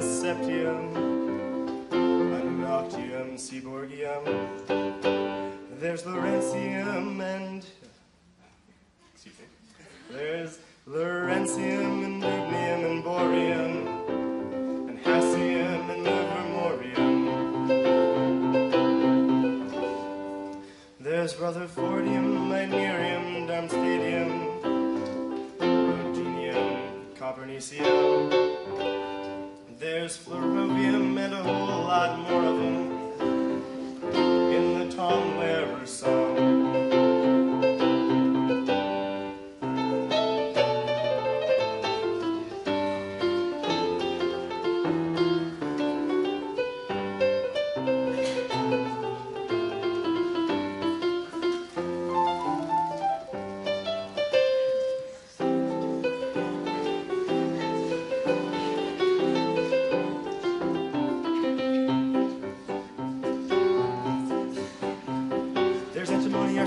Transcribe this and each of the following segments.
There's ununtrium, unpentium, seaborgium. There's Lawrencium and. Excuse me. There's Lawrencium and Dubnium and Bohrium and Hassium and Livermorium. There's Rutherfordium, Meitnerium, Darmstadtium, Roentgenium, Copernicium. There's Flerovium and a whole lot more of them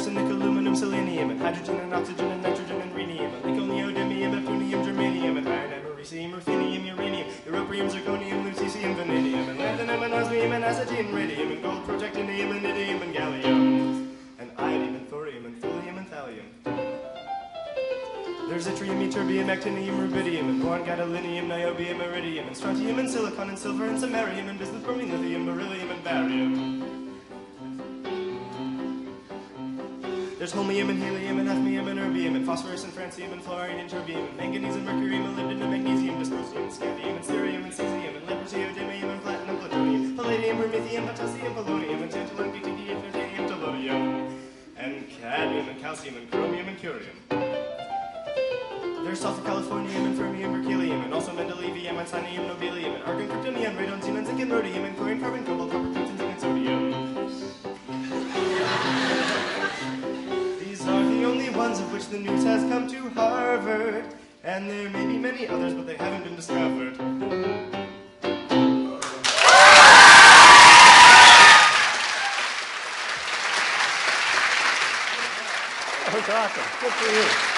arsenic, aluminum, selenium, and hydrogen, and oxygen, and nitrogen, and rhenium, and nickel, neodymium, neptunium, germanium, and iron, americium, ruthenium, uranium, europium, zirconium, lutetium, vanadium, and lanthanum, and osmium, and astatine, radium, and gold, protactinium, and iridium, and gallium, and iodine, and thorium, and thulium, and thallium. There's yttrium, ytterbium, actinium, rubidium, and boron, gadolinium, niobium, iridium, and strontium, and silicon, and silver, and samarium, and bismuth, bromine, lithium, beryllium, and barium. There's holmium and helium and hafnium and erbium and phosphorus and francium and fluorine and terbium and manganese and mercury, molybdenum and magnesium, dysprosium, scandium and cerium and cesium and lead, neodymium and platinum, plutonium, palladium, promethium, potassium, polonium and tantalum, deuterium, titanium, tellurium and cadmium and calcium and chromium and curium. There's sulfur, californium, and fermium, berkelium, and also mendelevium, einsteinium, nobelium, and argon, kryptonium, radon, xenon, zinc, and rhodium, and chlorine, carbon, cobalt, which the news has come to Harvard, and there may be many others, but they haven't been discovered. That was awesome. Good for you.